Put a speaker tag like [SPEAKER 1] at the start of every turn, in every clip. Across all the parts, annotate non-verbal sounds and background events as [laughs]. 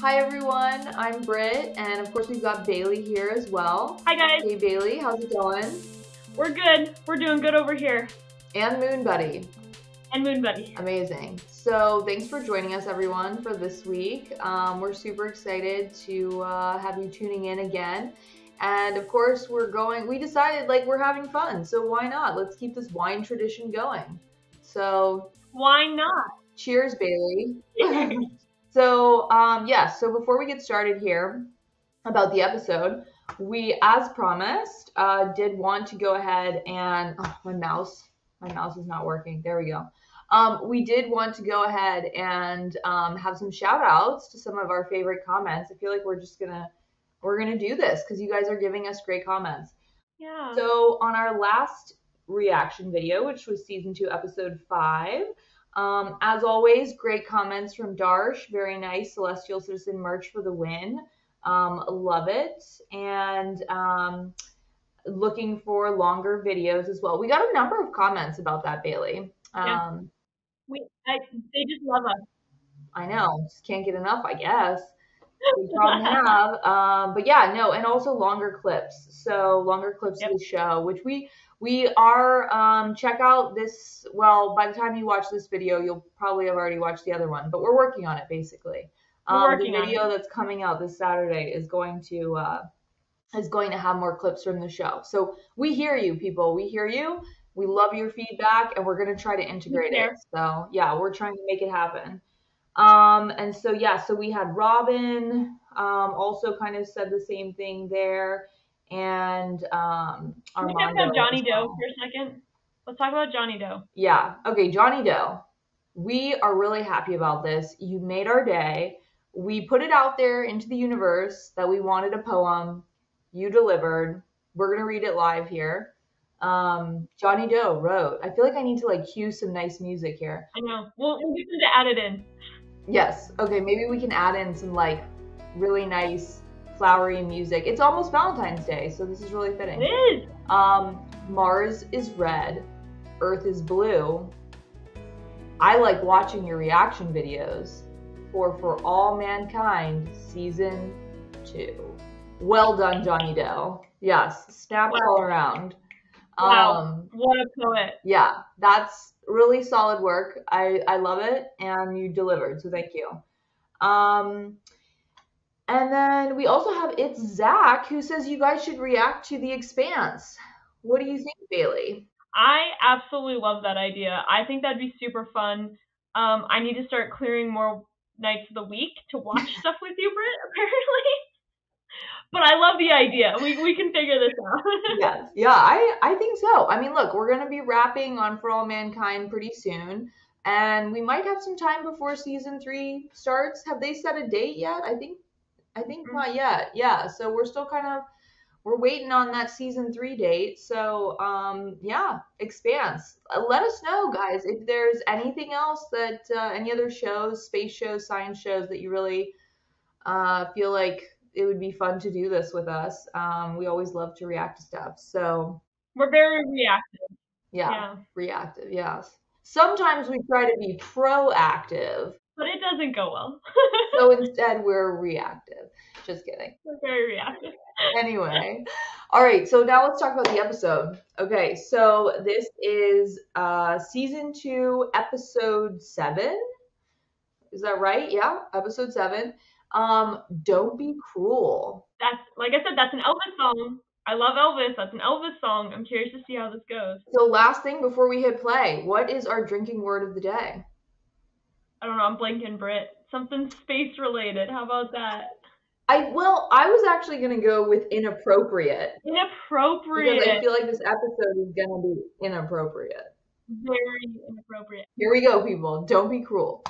[SPEAKER 1] Hi everyone, I'm Britt, and of course we've got Bailey here as well.
[SPEAKER 2] Hi guys.
[SPEAKER 1] Hey Bailey, how's it going?
[SPEAKER 2] We're good. We're doing good over here.
[SPEAKER 1] And Moon Buddy.
[SPEAKER 2] And Moon Buddy.
[SPEAKER 1] Amazing. So thanks for joining us everyone for this week. Um, we're super excited to uh, have you tuning in again. And of course we're going, we decided like we're having fun, so why not? Let's keep this wine tradition going. So
[SPEAKER 2] why not?
[SPEAKER 1] Cheers, Bailey. [laughs] so, um, yeah, so before we get started here about the episode, we, as promised, uh, did want to go ahead and, oh, my mouse, my mouse is not working. There we go. Um, we did want to go ahead and um, have some shout outs to some of our favorite comments. I feel like we're just gonna we're gonna do this because you guys are giving us great comments.
[SPEAKER 2] Yeah.
[SPEAKER 1] So on our last reaction video, which was season two, episode five, um, as always, great comments from Darsh. Very nice. Celestial Citizen merch for the win. Um, love it. And um, looking for longer videos as well. We got a number of comments about that, Bailey.
[SPEAKER 2] Yeah.
[SPEAKER 1] Um,
[SPEAKER 2] we, I, they just love us.
[SPEAKER 1] I know. Just can't get enough, I guess. [laughs] We probably have. Um, but yeah, no, and also longer clips. So longer clips
[SPEAKER 2] Yep.
[SPEAKER 1] of the show, which we we are um check out this well, by the time you watch this video, you'll probably have already watched the other one, but we're working on it basically. Um, the video that's coming out this Saturday is going to uh is going to have more clips from the show. So we hear you people. We hear you. We love your feedback and we're going to try to integrate it. So, yeah, we're trying to make it happen. Um, and so yeah, so we had Robin um, also kind of said the same thing there, and um,
[SPEAKER 2] Can we talk about Johnny
[SPEAKER 1] as
[SPEAKER 2] Doe for a second? Let's talk about Johnny Doe.
[SPEAKER 1] Yeah. Okay, Johnny Doe. We are really happy about this. You made our day. We put it out there into the universe that we wanted a poem. You delivered. We're gonna read it live here. Um, Johnny Doe wrote. I feel like I need to like cue some nice music here.
[SPEAKER 2] I know. We'll, we'll get them to add it in.
[SPEAKER 1] Yes. Okay, maybe we can add in some like really nice flowery music. It's almost Valentine's Day, so this is really fitting.
[SPEAKER 2] is.
[SPEAKER 1] Um, Mars is red, Earth is blue. I like watching your reaction videos for For All Mankind season two. Well done, Johnny Doe. Yes, snaps
[SPEAKER 2] Wow.
[SPEAKER 1] all around.
[SPEAKER 2] Wow.
[SPEAKER 1] Um,
[SPEAKER 2] What a poet.
[SPEAKER 1] yeah, that's really solid work. I I love it, and you delivered. So thank you. Um, and then we also have it's Zach who says you guys should react to The Expanse. What do you think, Bailey?
[SPEAKER 2] I absolutely love that idea. I think that'd be super fun. Um, I need to start clearing more nights of the week to watch [laughs] stuff with you, Britt, [laughs] apparently. But I love the idea. We, we can figure this out. [laughs]
[SPEAKER 1] yes, yeah, I I think so. I mean, look, we're gonna be wrapping on For All Mankind pretty soon, and we might have some time before season three starts. Have they set a date yet? I think I think
[SPEAKER 2] Mhm.
[SPEAKER 1] not yet. Yeah, so we're still kind of we're waiting on that season three date. So um yeah, Expanse. Uh, let us know, guys, if there's anything else that uh, any other shows, space shows, science shows that you really uh, feel like it would be fun to do this with us. Um, we always love to react to stuff. So
[SPEAKER 2] We're very reactive.
[SPEAKER 1] yeah,
[SPEAKER 2] Yeah.
[SPEAKER 1] reactive. Yes. Sometimes we try to be proactive,
[SPEAKER 2] But it doesn't go well. [laughs]
[SPEAKER 1] so instead we're reactive. Just kidding.
[SPEAKER 2] We're very reactive.
[SPEAKER 1] anyway all right so now let's talk about the episode okay so this is uh season two episode seven is that right yeah episode seven um don't be cruel
[SPEAKER 2] That's like I said, that's an Elvis song. I love Elvis. That's an Elvis song. I'm curious to see how this goes.
[SPEAKER 1] so last thing before we hit play what is our drinking word of the day
[SPEAKER 2] I don't know. I'm blanking, Britt. Something space related. How about that?
[SPEAKER 1] i well i was actually gonna go with inappropriate
[SPEAKER 2] Inappropriate.
[SPEAKER 1] because i feel like this episode is gonna be inappropriate
[SPEAKER 2] Very inappropriate.
[SPEAKER 1] here we go people don't be cruel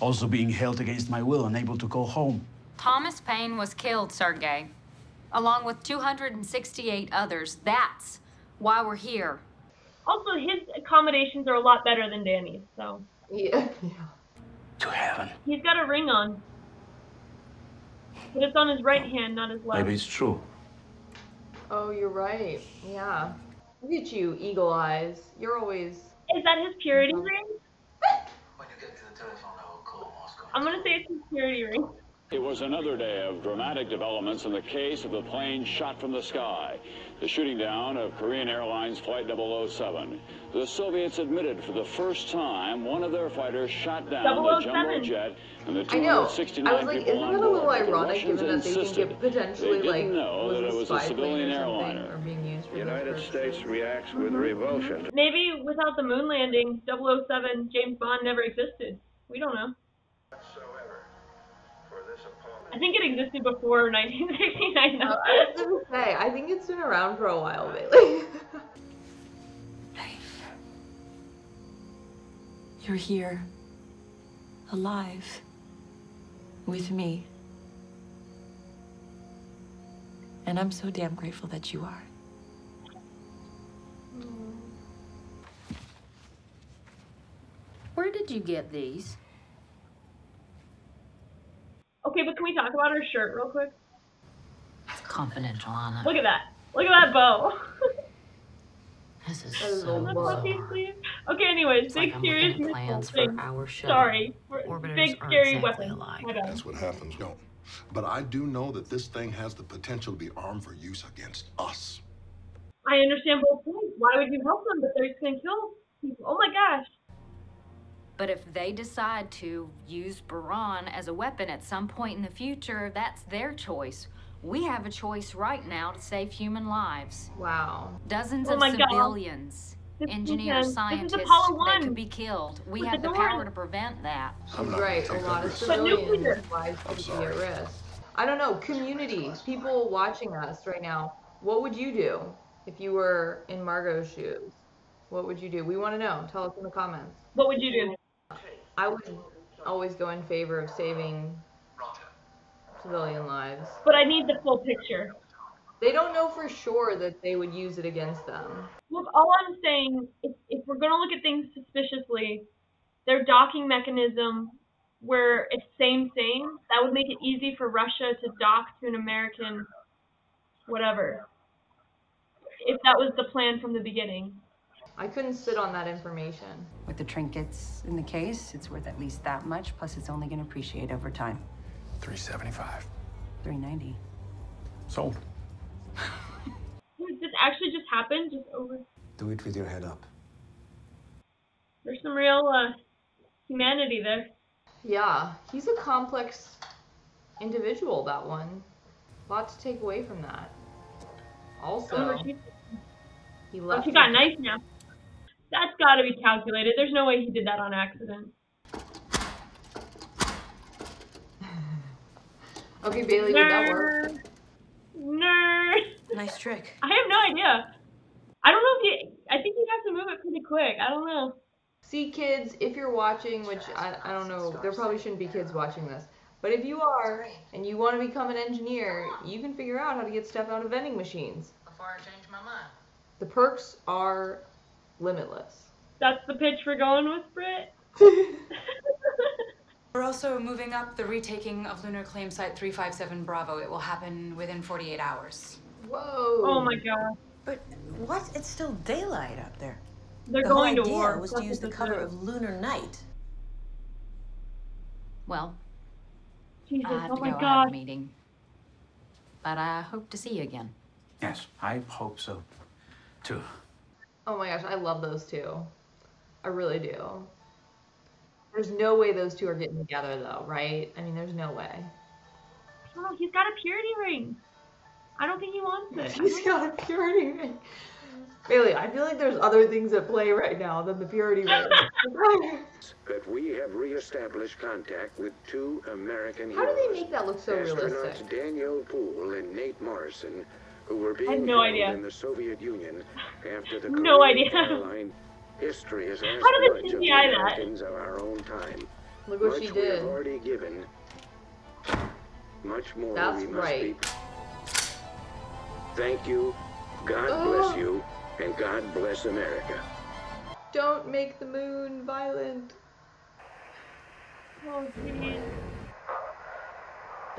[SPEAKER 3] Also being held against my will, unable to go home.
[SPEAKER 4] Thomas Paine was killed, Sergey, along with 268 others. That's why we're here.
[SPEAKER 2] Also, his accommodations are a lot better than Danny's, so
[SPEAKER 1] yeah, [laughs] yeah.
[SPEAKER 3] To heaven.
[SPEAKER 2] he's got a ring on. But it's on his right hand, not his left.
[SPEAKER 3] Maybe it's true.
[SPEAKER 1] Oh, you're right. Yeah. Look at you, eagle eyes. You're always.
[SPEAKER 2] Is that his purity ring? [laughs]
[SPEAKER 5] When you get to the telephone, I will call Moscow.
[SPEAKER 2] I'm gonna say it's his purity ring.
[SPEAKER 5] It was another day of dramatic developments in the case of the plane shot from the sky, the shooting down of Korean Airlines Flight 007. The Soviets admitted for the first time one of their fighters shot down the oh
[SPEAKER 2] jumbo
[SPEAKER 5] jet and the
[SPEAKER 1] I know. I was like, isn't that a little
[SPEAKER 5] board. but the
[SPEAKER 1] ironic given that they think
[SPEAKER 5] insisted
[SPEAKER 1] it potentially
[SPEAKER 5] they
[SPEAKER 1] like
[SPEAKER 5] didn't know that it was a civilian airliner.
[SPEAKER 1] or being used for
[SPEAKER 6] The United. States reacts with revulsion.
[SPEAKER 2] Maybe without the moon landing, 007 James Bond never existed. We don't know. I think it existed before [laughs] 1969.
[SPEAKER 1] Uh, I was gonna say, I think it's been around for a while, Bailey. [laughs]
[SPEAKER 7] You're here, alive, with me. And I'm so damn grateful that you are.
[SPEAKER 4] Where did you get these?
[SPEAKER 2] Okay, but can we talk about her shirt real quick?
[SPEAKER 4] It's confidential, Anna.
[SPEAKER 2] Look at that. Look at that bow. [laughs]
[SPEAKER 4] This is so
[SPEAKER 1] a
[SPEAKER 2] That's
[SPEAKER 1] Whoa.
[SPEAKER 2] what these sleeves. Okay, anyways,
[SPEAKER 4] It's
[SPEAKER 2] big
[SPEAKER 4] like
[SPEAKER 2] serious
[SPEAKER 4] looking plans for
[SPEAKER 2] thing.
[SPEAKER 4] our show.
[SPEAKER 2] Sorry.
[SPEAKER 4] Orbiters
[SPEAKER 2] Big scary
[SPEAKER 4] exactly
[SPEAKER 2] weapon.
[SPEAKER 4] alike.
[SPEAKER 8] That's what happens, don't. But I do know that this thing has the potential to be armed for use against us.
[SPEAKER 2] I understand both points. Why would you help them? But they're just gonna kill people. Oh my gosh.
[SPEAKER 4] But if they decide to use Buran as a weapon at some point in the future, that's their choice. We have a choice right now to save human lives.
[SPEAKER 1] wow.
[SPEAKER 4] Dozens
[SPEAKER 2] Oh
[SPEAKER 4] of
[SPEAKER 2] my God.
[SPEAKER 4] civilians, engineers.
[SPEAKER 2] This
[SPEAKER 4] scientists
[SPEAKER 2] Apollo
[SPEAKER 4] that
[SPEAKER 2] 1.
[SPEAKER 4] could be killed. We
[SPEAKER 2] With
[SPEAKER 4] have
[SPEAKER 2] the
[SPEAKER 4] the power to prevent that.
[SPEAKER 8] I'm not
[SPEAKER 1] right. A lot of
[SPEAKER 8] risk.
[SPEAKER 1] Civilians' lives could be at risk. I don't know. Community, people watching us right now. What would you do if you were in Margot's shoes? What would you do? We want to know. Tell us in the comments.
[SPEAKER 2] What would you do?
[SPEAKER 1] I would always go in favor of saving civilian lives.
[SPEAKER 2] But I need the full picture.
[SPEAKER 1] They don't know for sure that they would use it against them.
[SPEAKER 2] Look, all I'm saying, if, if we're gonna look at things suspiciously, their docking mechanism, where it's same same, that would make it easy for Russia to dock to an American, whatever. If that was the plan from the beginning.
[SPEAKER 1] I couldn't sit on that information.
[SPEAKER 9] With the trinkets in the case, it's worth at least that much, plus it's only going to appreciate over time.
[SPEAKER 3] 375.
[SPEAKER 9] 390.
[SPEAKER 3] Sold. [laughs]
[SPEAKER 2] Did this actually just happened, Just over.
[SPEAKER 3] Do it with your head up.
[SPEAKER 2] There's some real uh, humanity there.
[SPEAKER 1] Yeah, he's a complex individual, that one. A lot to take away from that. Also,
[SPEAKER 2] Oh, she,
[SPEAKER 1] he
[SPEAKER 2] oh,
[SPEAKER 1] left.
[SPEAKER 2] she got a knife now. That's got to be calculated. There's no way he did that on accident.
[SPEAKER 1] Okay, Bailey, did that work?
[SPEAKER 2] Nerd. Nerd.
[SPEAKER 7] Nice trick. [laughs]
[SPEAKER 2] I have no idea. I don't know if you. I think you'd have to move it pretty quick. I don't know.
[SPEAKER 1] See, kids, if you're watching, which I, I don't know, there probably shouldn't be kids watching this, but if you are and you want to become an engineer, you can figure out how to get stuff out of vending machines.
[SPEAKER 10] Before I change my mind.
[SPEAKER 1] The perks are limitless.
[SPEAKER 2] That's the pitch we're going with, Britt. [laughs]
[SPEAKER 11] We're also moving up the retaking of Lunar Claim Site 357 Bravo. It will happen within 48 hours.
[SPEAKER 1] Whoa.
[SPEAKER 2] Oh my god.
[SPEAKER 10] But what? It's still daylight up there.
[SPEAKER 2] They're
[SPEAKER 10] the
[SPEAKER 2] going
[SPEAKER 10] whole
[SPEAKER 2] to
[SPEAKER 10] idea
[SPEAKER 2] war.
[SPEAKER 10] was
[SPEAKER 2] That's
[SPEAKER 10] to use the
[SPEAKER 2] they're
[SPEAKER 10] cover
[SPEAKER 2] doing.
[SPEAKER 10] of Lunar Night.
[SPEAKER 4] Well,
[SPEAKER 2] Jesus,
[SPEAKER 4] I have
[SPEAKER 2] oh
[SPEAKER 4] to
[SPEAKER 2] my
[SPEAKER 4] go. I have
[SPEAKER 2] god.
[SPEAKER 4] a meeting. But I hope to see you again.
[SPEAKER 3] Yes, I hope so, too.
[SPEAKER 1] Oh my gosh, I love those two. I really do. There's no way those two are getting together though, right? I mean, there's no way.
[SPEAKER 2] Oh, he's got a purity ring. I don't think he wants it. [laughs]
[SPEAKER 1] He's got a purity ring. Bailey, I feel like there's other things at play right now than the purity ring. [laughs]
[SPEAKER 6] That we have reestablished contact with two American
[SPEAKER 1] How do they make that look so
[SPEAKER 6] Astronauts
[SPEAKER 1] realistic?
[SPEAKER 6] Daniel Poole and Nate Morrison, who were
[SPEAKER 2] I
[SPEAKER 6] being
[SPEAKER 2] have no idea.
[SPEAKER 6] in the Soviet Union after the [laughs]
[SPEAKER 2] No
[SPEAKER 6] Korean
[SPEAKER 2] idea.
[SPEAKER 6] airline. History has asked
[SPEAKER 2] How did they
[SPEAKER 6] much of the
[SPEAKER 2] that?
[SPEAKER 6] Americans of our own time.
[SPEAKER 1] Look what
[SPEAKER 6] much
[SPEAKER 1] she
[SPEAKER 6] we have
[SPEAKER 1] did.
[SPEAKER 6] already given. Much more
[SPEAKER 1] That's
[SPEAKER 6] we must
[SPEAKER 1] right.
[SPEAKER 6] be. Thank you. God
[SPEAKER 1] Oh.
[SPEAKER 6] bless you, and God bless America.
[SPEAKER 1] Don't make the moon violent.
[SPEAKER 2] Oh, jeez.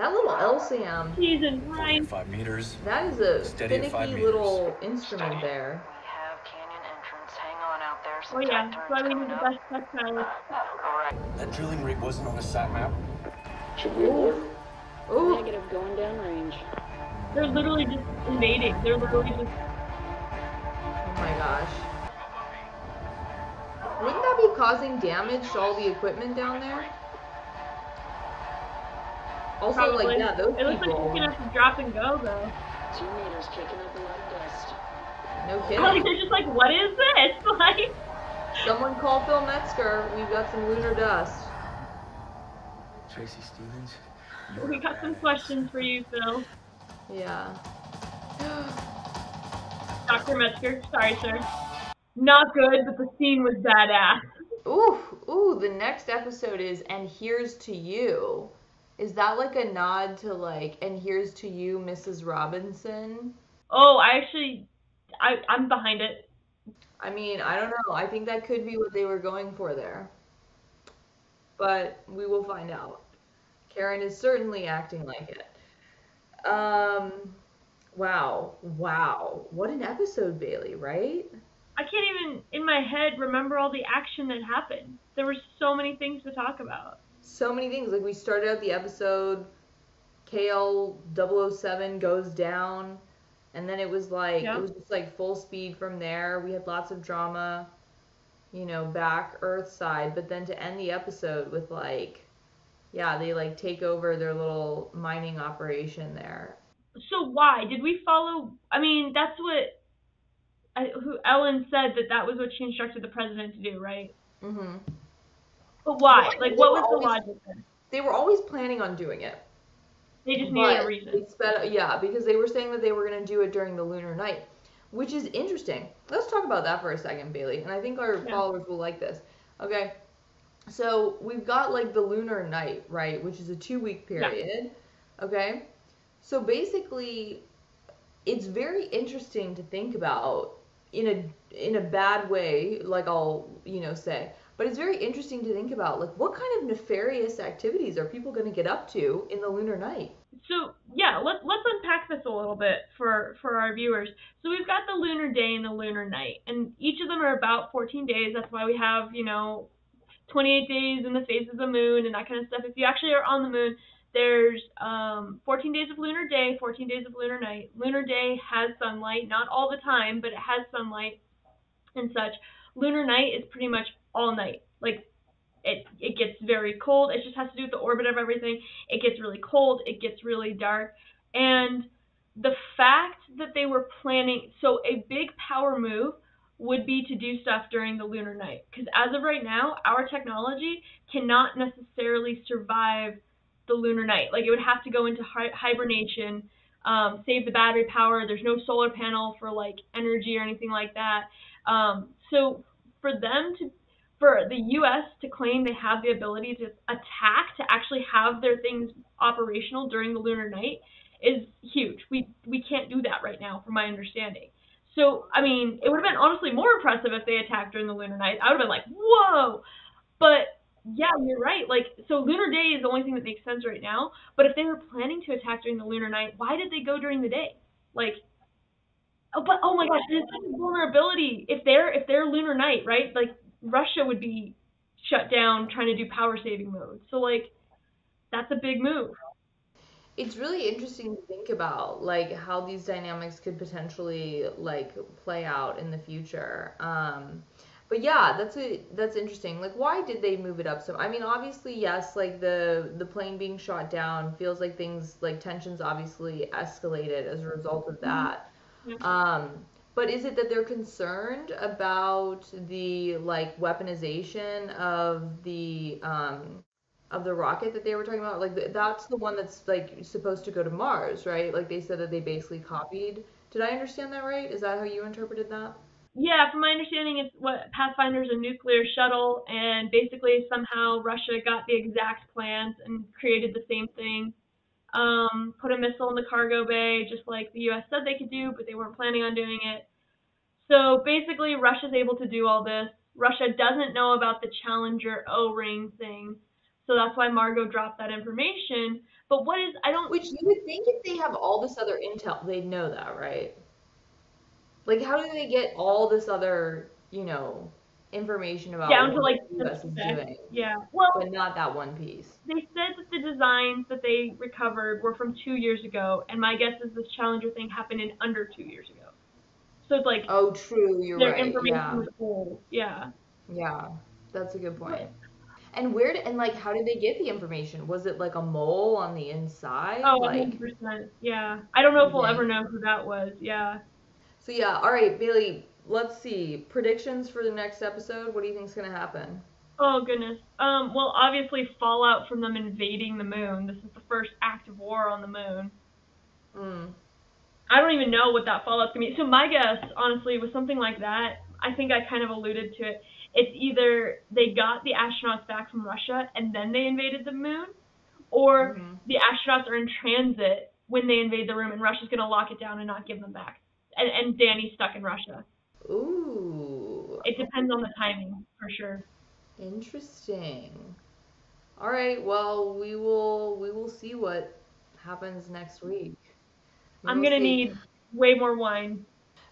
[SPEAKER 1] That little LSAM,
[SPEAKER 2] Cheese in brine.
[SPEAKER 3] Five meters.
[SPEAKER 1] that is a
[SPEAKER 3] Steady at five
[SPEAKER 1] finicky
[SPEAKER 3] meters.
[SPEAKER 1] little instrument there.
[SPEAKER 10] We have canyon entrance. Hang on out there.
[SPEAKER 2] Oh yeah, that's why we need the best tech pilots.
[SPEAKER 10] All right.
[SPEAKER 3] That drilling rig wasn't on the sat map.
[SPEAKER 6] Should we abort?
[SPEAKER 1] Ooh.
[SPEAKER 12] Negative, going downrange.
[SPEAKER 2] They're literally just invading. They're literally just.
[SPEAKER 1] Oh my gosh. Wouldn't that be causing damage to all the equipment down there? Also,
[SPEAKER 2] Probably.
[SPEAKER 1] like, yeah, those
[SPEAKER 2] It looks like
[SPEAKER 1] people.
[SPEAKER 2] she's gonna have to drop and go though.
[SPEAKER 12] Two meters kicking up a lot of dust.
[SPEAKER 1] No [laughs] kidding.
[SPEAKER 2] Like they're just like, what is this? [laughs] Like,
[SPEAKER 1] Someone call Phil Metzger. We've got some lunar dust.
[SPEAKER 13] Tracy Stevens.
[SPEAKER 2] we got some questions for you, Phil.
[SPEAKER 1] Yeah. [gasps]
[SPEAKER 2] Dr. Metzger, sorry, sir. Not good, but the scene was badass.
[SPEAKER 1] Ooh, ooh, the next episode is And Here's to You. Is that like a nod to like And Here's to You, Mrs. Robinson?
[SPEAKER 2] Oh, I actually, I, I'm behind it.
[SPEAKER 1] I mean, I don't know. I think that could be what they were going for there. But we will find out. Karen is certainly acting like it. Um, wow, wow. What an episode, Bailey, right?
[SPEAKER 2] I can't even, in my head, remember all the action that happened. There were so many things to talk about.
[SPEAKER 1] So many things. Like we started out the episode, KL 007 goes down, and then it was like
[SPEAKER 2] Yeah.
[SPEAKER 1] it was just like full speed from there. We had lots of drama, you know, back Earth side, but then to end the episode with like yeah, they like take over their little mining operation there.
[SPEAKER 2] So why did we follow? I mean, that's what I, who Ellen said that that was what she instructed the president to do, right?
[SPEAKER 1] Mhm.
[SPEAKER 2] But why?
[SPEAKER 1] Well,
[SPEAKER 2] Like, what was the logic?
[SPEAKER 1] They were always planning on doing it.
[SPEAKER 2] They just needed a reason.
[SPEAKER 1] sped- yeah, because they were saying that they were going to do it during the lunar night, which is interesting. Let's talk about that for a second, Bailey. And I think our
[SPEAKER 2] Yeah.
[SPEAKER 1] followers will like this. Okay. So we've got like the lunar night, right, which is a two week
[SPEAKER 2] Yeah.
[SPEAKER 1] period. Okay. So basically, it's very interesting to think about in a in a bad way, like I'll you know say. But it's very interesting to think about like what kind of nefarious activities are people going to get up to in the lunar night?
[SPEAKER 2] So yeah, let's let's unpack this a little bit for for our viewers. So we've got the lunar day and the lunar night, and each of them are about 14 days. That's why we have you know 28 days in the phase of the moon and that kind of stuff. If you actually are on the moon, there's um, 14 days of lunar day, 14 days of lunar night. Lunar day has sunlight, not all the time, but it has sunlight and such. Lunar night is pretty much all night. Like it it gets very cold. It just has to do with the orbit of everything. It gets really cold. It gets really dark. And the fact that they were planning so a big power move would be to do stuff during the lunar night because as of right now our technology cannot necessarily survive the lunar night like it would have to go into hi- hibernation um, save the battery power there's no solar panel for like energy or anything like that um, so for them to for the US to claim they have the ability to attack to actually have their things operational during the lunar night is huge we we can't do that right now from my understanding so, I mean, it would have been honestly more impressive if they attacked during the lunar night. I would have been like, whoa! But yeah, you're right. Like, so lunar day is the only thing that makes sense right now. But if they were planning to attack during the lunar night, why did they go during the day? Like, oh, but oh my gosh, a vulnerability. If they're if they're lunar night, right? Like, Russia would be shut down trying to do power saving mode. So like, that's a big move.
[SPEAKER 1] It's really interesting to think about like how these dynamics could potentially like play out in the future. Um but yeah, that's a that's interesting. Like why did they move it up so I mean obviously yes, like the the plane being shot down feels like things like tensions obviously escalated as a result of that. Um but is it that they're concerned about the like weaponization of the um of the rocket that they were talking about like that's the one that's like supposed to go to Mars, right? Like they said that they basically copied. Did I understand that right? Is that how you interpreted that?
[SPEAKER 2] Yeah, from my understanding, it's what Pathfinder's a nuclear shuttle, and basically somehow Russia got the exact plans and created the same thing. Um, put a missile in the cargo bay, just like the U.S. said they could do, but they weren't planning on doing it. So basically, Russia's able to do all this. Russia doesn't know about the Challenger O-ring thing, so that's why Margot dropped that information. But what is I don't
[SPEAKER 1] Which you would think if they have all this other intel, they'd know that, right? Like how do they get all this other, you know, information about
[SPEAKER 2] Down to,
[SPEAKER 1] what
[SPEAKER 2] like,
[SPEAKER 1] the
[SPEAKER 2] the
[SPEAKER 1] US is doing,
[SPEAKER 2] Yeah. Well,
[SPEAKER 1] but not that one piece.
[SPEAKER 2] they said that the designs that they recovered were from two years ago, and my guess is this Challenger thing happened in under two years ago. So it's like
[SPEAKER 1] Oh, true. You're
[SPEAKER 2] their
[SPEAKER 1] right.
[SPEAKER 2] information
[SPEAKER 1] Yeah.
[SPEAKER 2] was old. Yeah.
[SPEAKER 1] Yeah, that's a good point. And where did and like how did they get the information? Was it like a mole on the inside?
[SPEAKER 2] Oh,
[SPEAKER 1] like
[SPEAKER 2] 100%. Yeah. I don't know if we'll
[SPEAKER 1] Okay.
[SPEAKER 2] ever know who that was. Yeah.
[SPEAKER 1] so yeah. All right, Bailey. Let's see predictions for the next episode. What do you think's gonna happen?
[SPEAKER 2] Oh goodness. Um. Well, obviously fallout from them invading the moon. This is the first act of war on the moon.
[SPEAKER 1] Mm.
[SPEAKER 2] I don't even know what that fallout's gonna be. So my guess, honestly, was something like that. I think I kind of alluded to it. It's either they got the astronauts back from Russia and then they invaded the moon, or
[SPEAKER 1] Mhm.
[SPEAKER 2] the astronauts are in transit when they invade the room and Russia's gonna lock it down and not give them back. And and Danny's stuck in Russia.
[SPEAKER 1] Ooh.
[SPEAKER 2] It depends on the timing for sure.
[SPEAKER 1] Interesting. All right. Well, we will we will see what happens next week. We
[SPEAKER 2] I'm gonna
[SPEAKER 1] see.
[SPEAKER 2] need way more wine.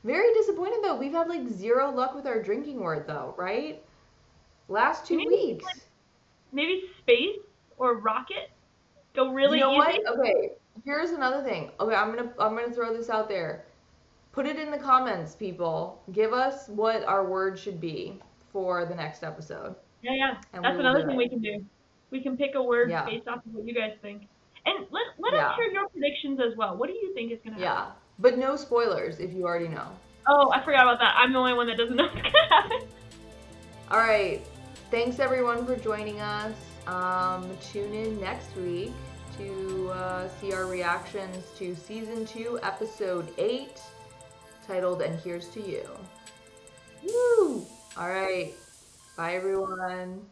[SPEAKER 1] Very disappointed though. We've had like zero luck with our drinking word though, right? Last two
[SPEAKER 2] Maybe,
[SPEAKER 1] weeks.
[SPEAKER 2] Maybe space or rocket. Go really
[SPEAKER 1] you know
[SPEAKER 2] easy.
[SPEAKER 1] what? Okay. Here's another thing. Okay, I'm gonna I'm gonna throw this out there. Put it in the comments, people. Give us what our word should be for the next episode.
[SPEAKER 2] Yeah, yeah.
[SPEAKER 1] And
[SPEAKER 2] That's another thing
[SPEAKER 1] it.
[SPEAKER 2] we can do. We can pick a word
[SPEAKER 1] Yeah.
[SPEAKER 2] based off of what you guys think. And let let
[SPEAKER 1] Yeah.
[SPEAKER 2] us hear your predictions as well. What do you think is gonna happen?
[SPEAKER 1] Yeah. But no spoilers if you already know.
[SPEAKER 2] Oh, I forgot about that. I'm the only one that doesn't know what's gonna happen.
[SPEAKER 1] All right. Thanks everyone for joining us. Um, tune in next week to uh, see our reactions to season two, episode eight, titled "And Here's to You." Woo! All right. Bye everyone.